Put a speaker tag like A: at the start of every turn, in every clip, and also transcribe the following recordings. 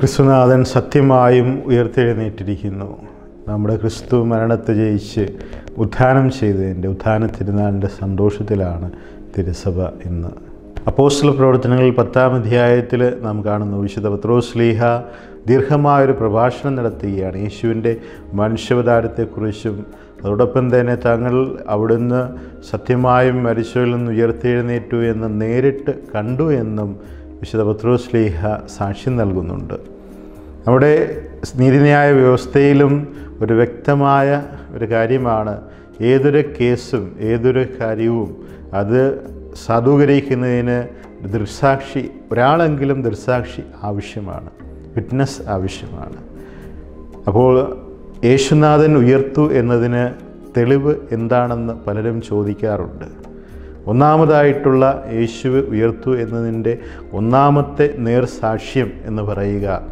A: ക്രിസ്തുനാഥൻ സത്യമായും ഉയർത്തെഴുന്നേറ്റിരിക്കുന്നു. നമ്മുടെ ക്രിസ്തു മരണത്തെ ജയിച്ച് ഉത്ഥാനം ചെയ്തതിന്റെ ഉത്ഥാന തിരുനാളിന്റെ സന്തോഷത്തിലാണ് തിരുസഭ ഇന്ന്. അപ്പോസ്റ്റൽ പ്രവർത്തനങ്ങളിൽ പത്താം അധ്യായത്തിൽ നാം കാണുന്നു വിശുദ്ധ പത്രോസ്ലീഹ ദീർഘമായൊരു പ്രഭാഷണം നടത്തുകയാണ്. യേശുവിന്റെ മനുഷ്യവതാരത്തെക്കുറിച്ചും അതോടൊപ്പം തന്നെ തങ്ങൾ അവിടുന്ന് സത്യമായും മരിച്ചവരിൽ നിന്ന് ഉയർത്തെഴുന്നേറ്റു എന്ന് നേരിട്ട് കണ്ടു എന്നും വിശുദ്ധ പത്രോസ്ലീഹ സാക്ഷ്യം നൽകുന്നുണ്ട്. നമ്മുടെ നീതിന്യായ വ്യവസ്ഥയിലും ഒരു വ്യക്തമായ ഒരു കാര്യമാണ് ഏതൊരു കേസും ഏതൊരു കാര്യവും അത് സാധൂകരിക്കുന്നതിന് ദൃസാക്ഷി ഒരാളെങ്കിലും ദൃസാക്ഷി ആവശ്യമാണ് വിറ്റ്നസ് ആവശ്യമാണ്. അപ്പോൾ യേശുനാഥൻ ഉയർത്തു എന്നതിന് തെളിവ് എന്താണെന്ന് പലരും ചോദിക്കാറുണ്ട്. ഒന്നാമതായിട്ടുള്ള യേശു ഉയർത്തു എന്നതിന്റെ ഒന്നാമത്തെ നേർസാക്ഷ്യം എന്ന് പറയുക.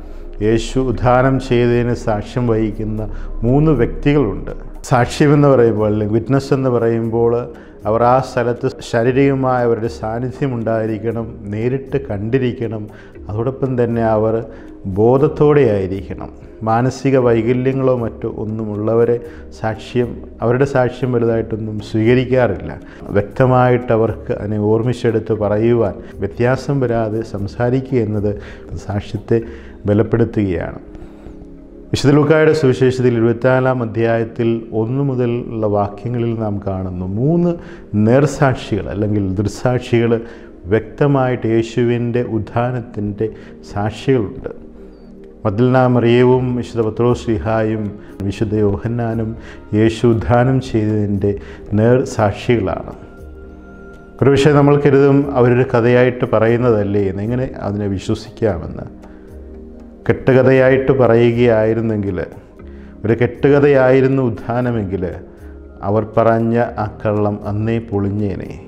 A: യേശു ഉദ്ധാനം ചെയ്തതിന് സാക്ഷ്യം വഹിക്കുന്ന മൂന്ന് വ്യക്തികളുണ്ട്. സാക്ഷ്യമെന്ന് പറയുമ്പോൾ അല്ലെങ്കിൽ വിറ്റ്നസ് എന്ന് പറയുമ്പോൾ അവർ ആ സ്ഥലത്ത് ശാരീരികമായ അവരുടെ സാന്നിധ്യം ഉണ്ടായിരിക്കണം നേരിട്ട് കണ്ടിരിക്കണം അതോടൊപ്പം തന്നെ അവർ ബോധത്തോടെ ആയിരിക്കണം മാനസിക വൈകല്യങ്ങളോ മറ്റോ ഒന്നുമുള്ളവരെ സാക്ഷ്യം അവരുടെ സാക്ഷ്യം വലുതായിട്ടൊന്നും സ്വീകരിക്കാറില്ല. വ്യക്തമായിട്ട് അവർക്ക് അതിനെ ഓർമ്മിച്ചെടുത്ത് പറയുവാൻ വ്യത്യാസം വരാതെ സംസാരിക്കുക എന്നത് സാക്ഷ്യത്തെ ബലപ്പെടുത്തുകയാണ്. വിശുദ്ധ ലൂക്കായുടെ സുവിശേഷത്തിൽ ഇരുപത്തിനാലാം അധ്യായത്തിൽ ഒന്ന് മുതലുള്ള വാക്യങ്ങളിൽ നാം കാണുന്നു മൂന്ന് നേർസാക്ഷികൾ അല്ലെങ്കിൽ ദൃസാക്ഷികൾ വ്യക്തമായിട്ട് യേശുവിന്റെ ഉദ്ധാനത്തിന്റെ സാക്ഷികളുണ്ട്. മദ്ദൽന മറിയവും വിശുദ്ധ പത്രോശ്രീഹായും വിശുദ്ധ യോഹന്നാനും യേശു ഉദ്ധാനം ചെയ്തതിന്റെ നേർ സാക്ഷികളാണ്. ഒരു പക്ഷേ നമ്മൾ കരുതും അവരൊരു കഥയായിട്ട് പറയുന്നതല്ലേ എങ്ങനെ അതിനെ വിശ്വസിക്കാമെന്ന്. കെട്ടുകഥയായിട്ട് പറയുകയായിരുന്നെങ്കിൽ ഒരു കെട്ടുകഥയായിരുന്നു ഉദ്ധാനമെങ്കിൽ അവർ പറഞ്ഞ ആ കള്ളം അന്നേ പൊളിഞ്ഞേനെ.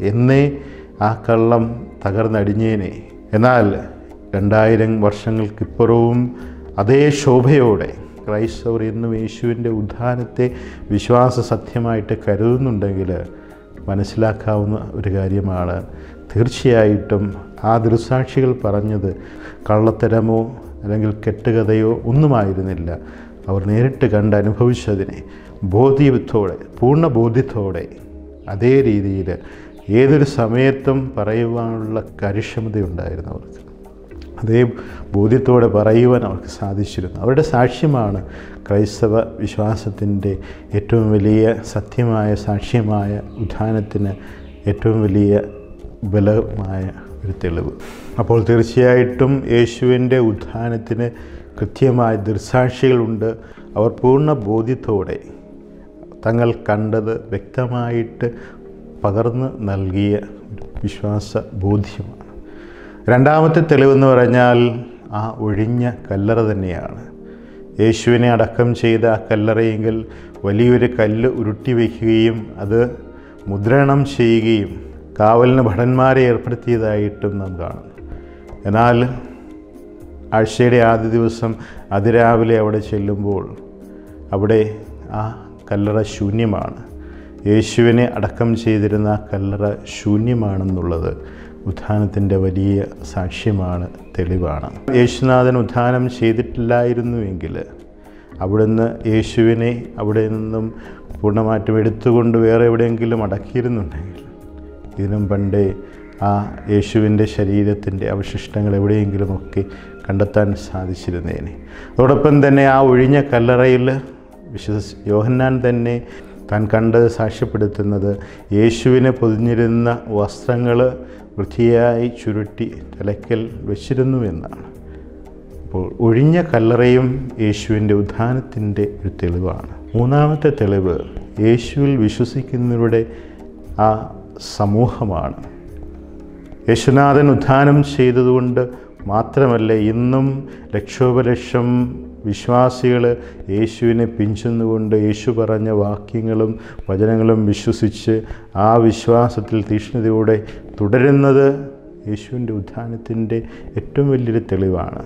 A: എന്നേ ആ കള്ളം തകർന്നടിഞ്ഞേനെ. എന്നാൽ രണ്ടായിരം വർഷങ്ങൾക്കിപ്പുറവും അതേ ശോഭയോടെ ക്രൈസ്തവർ ഇന്നും യേശുവിന്റെ ഉദ്ധാനത്തെ വിശ്വാസ സത്യമായിട്ട് കരുതുന്നുണ്ടെങ്കിൽ മനസ്സിലാക്കാവുന്ന ഒരു കാര്യമാണ്. തീർച്ചയായിട്ടും ആ ദൃസാക്ഷികൾ പറഞ്ഞത് കള്ളത്തരമോ അല്ലെങ്കിൽ കെട്ടുകഥയോ ഒന്നുമായിരുന്നില്ല. അവർ നേരിട്ട് കണ്ട് അനുഭവിച്ചതിനെ ബോധ്യത്തോടെ പൂർണ ബോധ്യത്തോടെ അതേ രീതിയിൽ ഏതൊരു സമയത്തും പറയുവാനുള്ള കാര്യക്ഷമതയുണ്ടായിരുന്നു അവർക്ക്. അതേ ബോധ്യത്തോടെ പറയുവാൻ അവർക്ക് സാധിച്ചിരുന്നു. അവരുടെ സാക്ഷ്യമാണ് ക്രൈസ്തവ വിശ്വാസത്തിന്റെ ഏറ്റവും വലിയ സത്യമായ സാക്ഷ്യമായ ഉദ്ധാനത്തിന് ഏറ്റവും വലിയ ബലമായ ഒരു തെളിവ്. അപ്പോൾ തീർച്ചയായിട്ടും യേശുവിന്റെ ഉദ്ധാനത്തിന് കൃത്യമായ ദൃസാക്ഷികളുണ്ട് അവർ പൂർണ ബോധ്യത്തോടെ തങ്ങൾ കണ്ടത് വ്യക്തമായിട്ട് പകർന്ന് നൽകിയ വിശ്വാസ ബോധ്യമാണ് രണ്ടാമത്തെ തെളിവെന്ന് പറഞ്ഞാൽ ആ ഒഴിഞ്ഞ കല്ലറ തന്നെയാണ്. യേശുവിനെ അടക്കം ചെയ്ത ആ കല്ലറയെങ്കിൽ വലിയൊരു കല്ല് ഉരുട്ടി വയ്ക്കുകയും അത് മുദ്രണം ചെയ്യുകയും കാവലിന് ഭടന്മാരെ ഏർപ്പെടുത്തിയതായിട്ടും നാം കാണുന്നു. എന്നാൽ ആഴ്ചയുടെ ആദ്യ ദിവസം അതിരാവിലെ അവിടെ ചെല്ലുമ്പോൾ അവിടെ ആ കല്ലറ ശൂന്യമാണ്. യേശുവിനെ അടക്കം ചെയ്തിരുന്ന കല്ലറ ശൂന്യമാണെന്നുള്ളത് ഉത്ഥാനത്തിന്റെ വലിയ സാക്ഷ്യമാണ് തെളിവാണ്. യേശുനാഥൻ ഉത്ഥാനം ചെയ്തിട്ടില്ലായിരുന്നുവെങ്കിൽ അവിടുന്ന് യേശുവിനെ അവിടെ നിന്നും പൂർണമായിട്ടും എടുത്തുകൊണ്ട് വേറെ എവിടെയെങ്കിലും അടക്കിയിരുന്നുണ്ടെങ്കിൽ ഇതിനും പണ്ടേ ആ യേശുവിന്റെ ശരീരത്തിന്റെ അവശിഷ്ടങ്ങൾ എവിടെയെങ്കിലുമൊക്കെ കണ്ടെത്താൻ സാധിച്ചിരുന്നേനെ. അതോടൊപ്പം തന്നെ ആ ഒഴിഞ്ഞ കല്ലറയിൽ വിശ്വസ് യോഹന്നാൻ തന്നെ താൻ കണ്ടത് സാക്ഷ്യപ്പെടുത്തുന്നത് യേശുവിനെ പൊതിഞ്ഞിരുന്ന വസ്ത്രങ്ങൾ വൃത്തിയായി ചുരുട്ടി തലയ്ക്കൽ വെച്ചിരുന്നു എന്നാണ് അപ്പോൾ ഒഴിഞ്ഞ കല്ലറയും യേശുവിന്റെ ഉദ്ധാനത്തിന്റെ ഒരു തെളിവാണ്. മൂന്നാമത്തെ തെളിവ് യേശുവിൽ വിശ്വസിക്കുന്നവരുടെ ആ സമൂഹമാണ്. യേശുനാഥൻ ഉദ്ധാനം ചെയ്തതുകൊണ്ട് മാത്രമല്ല ഇന്നും ലക്ഷോപലക്ഷം വിശ്വാസികൾ യേശുവിനെ പിഞ്ചുന്നുകൊണ്ട് യേശു പറഞ്ഞ വാക്യങ്ങളും വചനങ്ങളും വിശ്വസിച്ച് ആ വിശ്വാസത്തിൽ തീഷ്ണതയോടെ തുടരുന്നത് യേശുവിന്റെ ഉത്ഥാനത്തിന്റെ ഏറ്റവും വലിയൊരു തെളിവാണ്.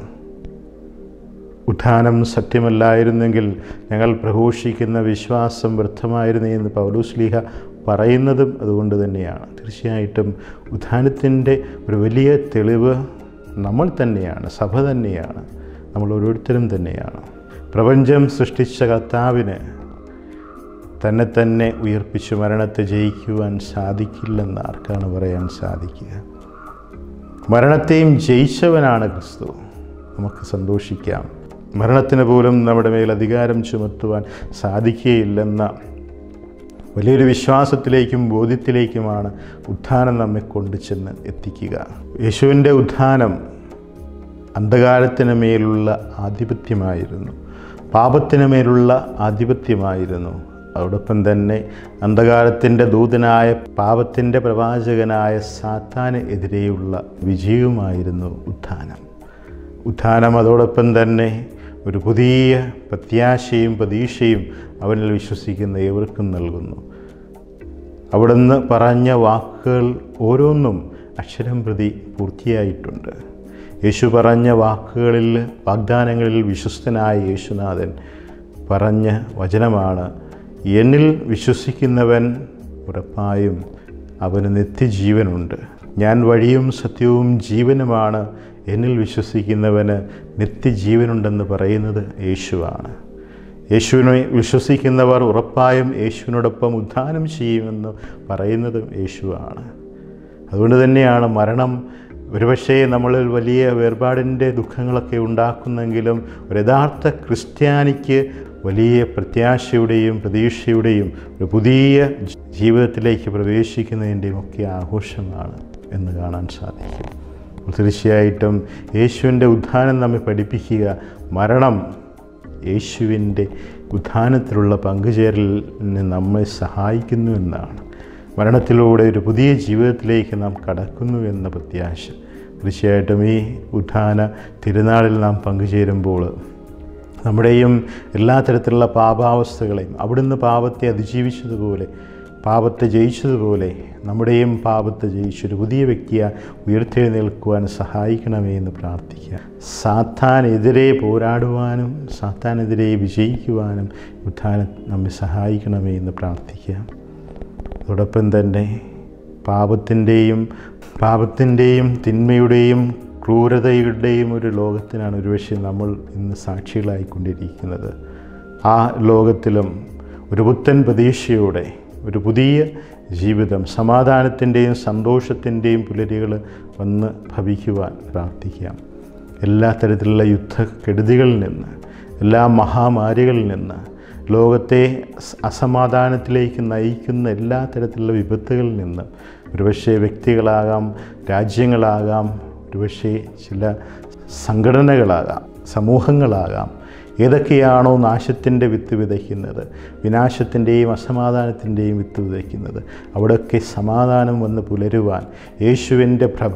A: ഉത്ഥാനം സത്യമല്ലായിരുന്നെങ്കിൽ ഞങ്ങൾ പ്രഘോഷിക്കുന്ന വിശ്വാസം വ്യർത്ഥമായിരുന്നു എന്ന് പൗലൂസ്ലീഹ പറയുന്നതും അതുകൊണ്ട് തന്നെയാണ്. തീർച്ചയായിട്ടും ഉത്ഥാനത്തിന്റെ ഒരു വലിയ തെളിവ് നമ്മൾ തന്നെയാണ് സഭ തന്നെയാണ്. നമ്മൾ ഓരോരുത്തരും തന്നെയാണ്. പ്രപഞ്ചം സൃഷ്ടിച്ച കർത്താവിന് തന്നെ തന്നെ ഉയർപ്പിച്ച് മരണത്തെ ജയിക്കുവാൻ സാധിക്കില്ലെന്ന് ആർക്കാണ് പറയാൻ സാധിക്കുക? മരണത്തെയും ജയിച്ചവനാണ് ക്രിസ്തു. നമുക്ക് സന്തോഷിക്കാം. മരണത്തിന് പോലും നമ്മുടെ മേൽ അധികാരം ചുമത്തുവാൻ സാധിക്കുകയില്ലെന്ന വലിയൊരു വിശ്വാസത്തിലേക്കും ബോധ്യത്തിലേക്കുമാണ് ഉത്ഥാനം നമ്മെ കൊണ്ടു ചെന്ന് എത്തിക്കുക. യേശുവിന്റെ ഉത്ഥാനം അന്ധകാരത്തിന് മേലുള്ള ആധിപത്യമായിരുന്നു. പാപത്തിന് മേലുള്ള ആധിപത്യമായിരുന്നു. അതോടൊപ്പം തന്നെ അന്ധകാരത്തിന്റെ ദൂതനായ പാപത്തിന്റെ പ്രവാചകനായ സാത്താന് എതിരെയുള്ള വിജയവുമായിരുന്നു ഉത്ഥാനം. ഉത്ഥാനം അതോടൊപ്പം തന്നെ ഒരു പുതിയ പ്രത്യാശയും പ്രതീക്ഷയും അവനിൽ വിശ്വസിക്കുന്ന ഏവർക്കും നൽകുന്നു. അവിടുന്ന് പറഞ്ഞ വാക്കുകൾ ഓരോന്നും അക്ഷരം പ്രതി പൂർത്തിയായിട്ടുണ്ട്. യേശു പറഞ്ഞ വാക്കുകളിൽ വാഗ്ദാനങ്ങളിൽ വിശ്വസ്തനായ യേശുനാഥൻ പറഞ്ഞ വചനമാണ് എന്നിൽ വിശ്വസിക്കുന്നവൻ ഉറപ്പായും അവന് നിത്യജീവനുണ്ട്. ഞാൻ വഴിയും സത്യവും ജീവനുമാണ്. എന്നിൽ വിശ്വസിക്കുന്നവന് നിത്യജീവനുണ്ടെന്ന് പറയുന്നത് യേശുവാണ്. യേശുവിനെ വിശ്വസിക്കുന്നവർ ഉറപ്പായും യേശുവിനോടൊപ്പം ഉദ്ധാനം ചെയ്യുമെന്ന് പറയുന്നതും യേശുവാണ്. അതുകൊണ്ട് തന്നെയാണ് മരണം ഒരുപക്ഷേ നമ്മളിൽ വലിയ വേർപാടിന്റെ ദുഃഖങ്ങളൊക്കെ ഉണ്ടാക്കുന്നെങ്കിലും ഒരു യഥാർത്ഥ ക്രിസ്ത്യാനിക്ക് വലിയ പ്രത്യാശയുടെയും പ്രതീക്ഷയുടെയും ഒരു പുതിയ ജീവിതത്തിലേക്ക് പ്രവേശിക്കുന്നതിന്റെയും ഒക്കെ ആഘോഷമാണ് എന്ന് കാണാൻ സാധിക്കും. തീർച്ചയായിട്ടും യേശുവിന്റെ ഉദ്ധാനം നമ്മെ പഠിപ്പിക്കുക മരണം യേശുവിന്റെ ഉദ്ധാനത്തിലുള്ള പങ്കുചേരലിന് നമ്മെ സഹായിക്കുന്നു എന്നാണ്. മരണത്തിലൂടെ ഒരു പുതിയ ജീവിതത്തിലേക്ക് നാം കടക്കുന്നു എന്ന പ്രത്യാശ. തീർച്ചയായിട്ടും ഈ ഉത്ഥാന തിരുനാളിൽ നാം പങ്കുചേരുമ്പോൾ നമ്മുടെയും എല്ലാ തരത്തിലുള്ള പാപാവസ്ഥകളെയും അവിടുന്ന് പാപത്തെ അതിജീവിച്ചതുപോലെ പാപത്തെ ജയിച്ചതുപോലെ നമ്മുടെയും പാപത്തെ ജയിച്ചൊരു പുതിയ വ്യക്തിയെ ഉയർത്തെഴുന്നേൽക്കുവാൻ സഹായിക്കണമേ എന്ന് പ്രാർത്ഥിക്കുക. സാത്താനെതിരെ പോരാടുവാനും സാത്താനെതിരെ വിജയിക്കുവാനും ഉത്ഥാനം നമ്മെ സഹായിക്കണമേ എന്ന് പ്രാർത്ഥിക്കുക. അതോടൊപ്പം തന്നെ. പാപത്തിന്റെയും പാപത്തിന്റെയും തിന്മയുടെയും ക്രൂരതയുടെയും ഒരു ലോകത്തിനാണ് ഒരുപക്ഷെ നമ്മൾ ഇന്ന് സാക്ഷികളായിക്കൊണ്ടിരിക്കുന്നത്. ആ ലോകത്തിലും ഒരു പുത്തൻ പ്രതീക്ഷയോടെ ഒരു പുതിയ ജീവിതം സമാധാനത്തിന്റെയും സന്തോഷത്തിന്റെയും പുലരികൾ വന്ന് ഭവിക്കുവാൻ പ്രാർത്ഥിക്കാം. എല്ലാ തരത്തിലുള്ള യുദ്ധക്കെടുതികളിൽ നിന്ന് എല്ലാ മഹാമാരികളിൽ നിന്ന് ലോകത്തെ അസമാധാനത്തിലേക്ക് നയിക്കുന്ന എല്ലാ തരത്തിലുള്ള വിപത്തുകളിൽ നിന്ന് ഒരുപക്ഷെ വ്യക്തികളാകാം രാജ്യങ്ങളാകാം ഒരുപക്ഷെ ചില സംഘടനകളാകാം സമൂഹങ്ങളാകാം. ഏതൊക്കെയാണോ നാശത്തിന്റെ വിത്ത് വിതയ്ക്കുന്നത് വിനാശത്തിന്റെയും അസമാധാനത്തിന്റെയും വിത്ത് വിതയ്ക്കുന്നത് അവിടെയൊക്കെ സമാധാനം വന്ന് പുലരുവാൻ യേശുവിന്റെ പ്രഭ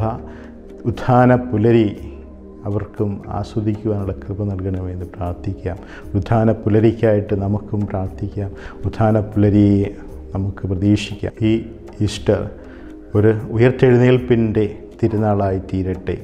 A: ഉത്ഥാന പുലരി അവർക്കും ആസ്വദിക്കുവാനുള്ള കൃപ നൽകണമെന്ന് പ്രാർത്ഥിക്കാം. ഉത്ഥാന പുലരിക്കായിട്ട് നമുക്കും പ്രാർത്ഥിക്കാം. ഉത്ഥാന പുലരിയെ നമുക്ക് പ്രതീക്ഷിക്കാം. ഈ ഈസ്റ്റർ ഒരു ഉയർത്തെഴുന്നേൽപ്പിന്റെ തിരുനാളായി തീരട്ടെ.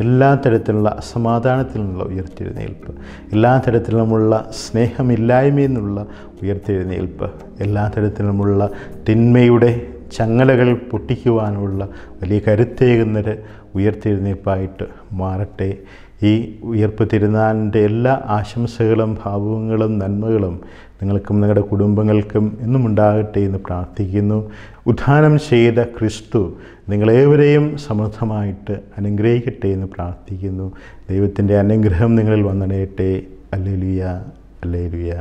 A: എല്ലാ തരത്തിലുള്ള അസമാധാനത്തിൽ നിന്നുള്ള ഉയർത്തെഴുന്നേൽപ്പ് എല്ലാ തരത്തിലുമുള്ള സ്നേഹമില്ലായ്മയിൽ നിന്നുള്ള ഉയർത്തെഴുന്നേൽപ്പ് എല്ലാ തരത്തിലുമുള്ള തിന്മയുടെ ചങ്ങലകൾ പൊട്ടിക്കുവാനുള്ള വലിയ കരുത്തേകുന്നൊരു ഉയർത്തെഴുന്നേൽപ്പായിട്ട് മാറട്ടെ. ഈ ഉയർപ്പ് തിരുനാളിന്റെ എല്ലാ ആശംസകളും ഭാവങ്ങളും നന്മകളും നിങ്ങൾക്കും നിങ്ങളുടെ കുടുംബങ്ങൾക്കും എന്നും ഉണ്ടാകട്ടെ എന്ന് പ്രാർത്ഥിക്കുന്നു. ഉദ്ധാനം ചെയ്ത ക്രിസ്തു നിങ്ങളേവരെയും സമൃദ്ധമായിട്ട് അനുഗ്രഹിക്കട്ടെ എന്ന് പ്രാർത്ഥിക്കുന്നു. ദൈവത്തിന്റെ അനുഗ്രഹം നിങ്ങളിൽ വന്നണയട്ടെ. അല്ലേലുയ അല്ലേലുയ.